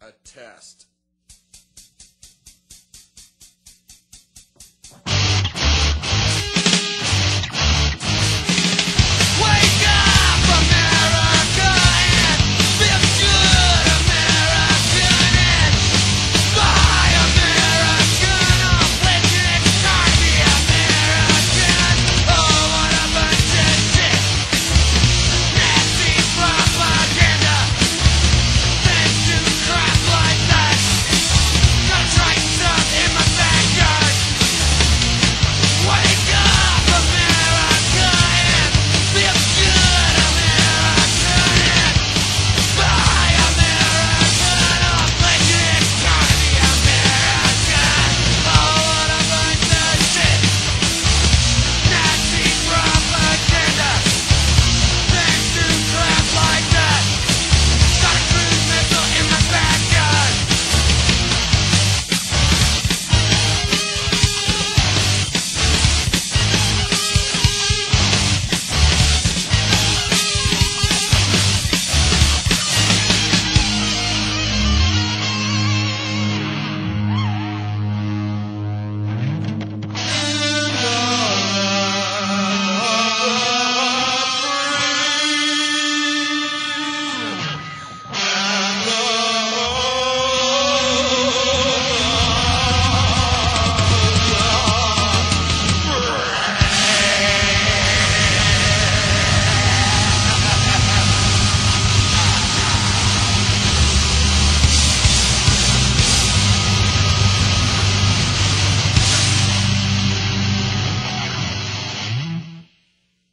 not a test.